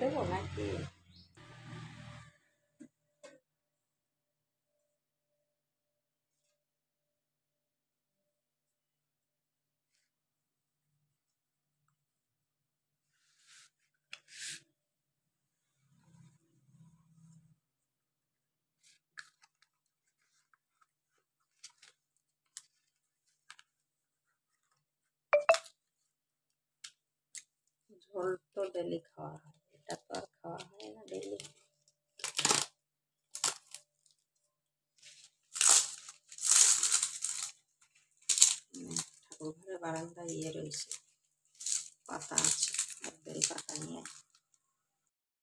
দেবো নাকি ঝোল তো ডেলি খাওয়া হয় এটা ঘরের বারান্দায় ইয়ে রয়েছে। পাতা আছে।